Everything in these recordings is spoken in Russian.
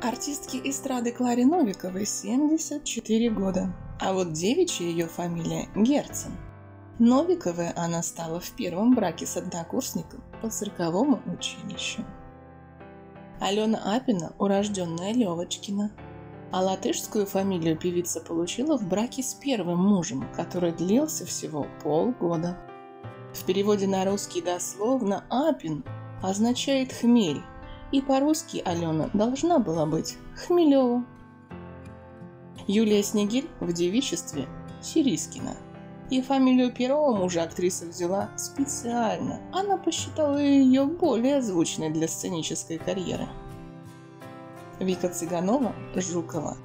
Артистке эстрады Кларе Новиковой 74 года, а вот девичья ее фамилия Герцен. Новиковой она стала в первом браке с однокурсником по цирковому училищу. Алена Апина, урожденная Левочкина, а латышскую фамилию певица получила в браке с первым мужем, который длился всего полгода. В переводе на русский дословно «Апин» означает «хмель», и по-русски Алена должна была быть Хмелева. Юлия Снегирь в девичестве Сирискина. И фамилию первого мужа актриса взяла специально. Она посчитала ее более звучной для сценической карьеры. Вика Цыганова, Жукова,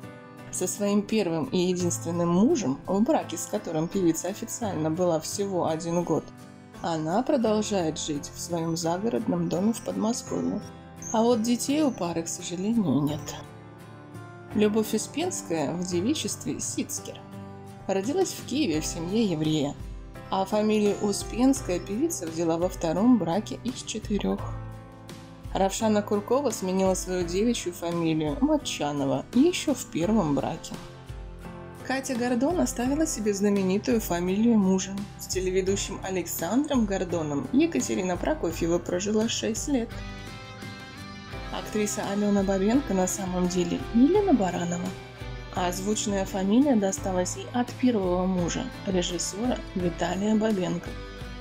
со своим первым и единственным мужем, в браке с которым певица официально была всего один год, она продолжает жить в своем загородном доме в Подмосковье. А вот детей у пары, к сожалению, нет. Любовь Успенская в девичестве Сицкер. Родилась в Киеве в семье еврея, а фамилию Успенская певица взяла во втором браке из четырех. Равшана Куркова сменила свою девичью фамилию Матчанова еще в первом браке. Катя Гордон оставила себе знаменитую фамилию мужа. С телеведущим Александром Гордоном Екатерина Прокофьева прожила 6 лет. Актриса Алена Бабенко на самом деле Елена Баранова, а озвученная фамилия досталась ей от первого мужа, режиссера Виталия Бабенко,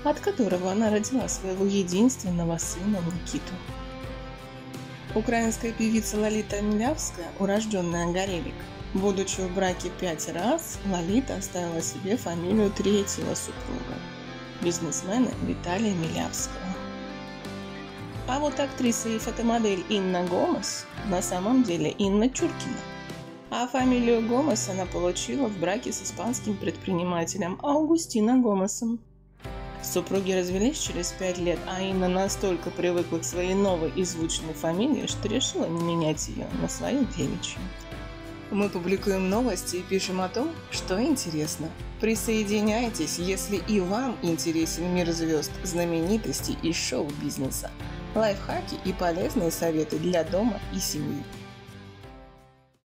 от которого она родила своего единственного сына Никиту. Украинская певица Лолита Милявская, урожденная Горелик, будучи в браке пять раз, Лолита оставила себе фамилию третьего супруга – бизнесмена Виталия Милявского. А вот актриса и фотомодель Инна Гомес на самом деле Инна Чуркина. А фамилию Гомес она получила в браке с испанским предпринимателем Аугустино Гомесом. Супруги развелись через пять лет, а Инна настолько привыкла к своей новой и звучной фамилии, что решила не менять ее на свою девичью. Мы публикуем новости и пишем о том, что интересно. Присоединяйтесь, если и вам интересен мир звезд, знаменитостей и шоу-бизнеса. Лайфхаки и полезные советы для дома и семьи.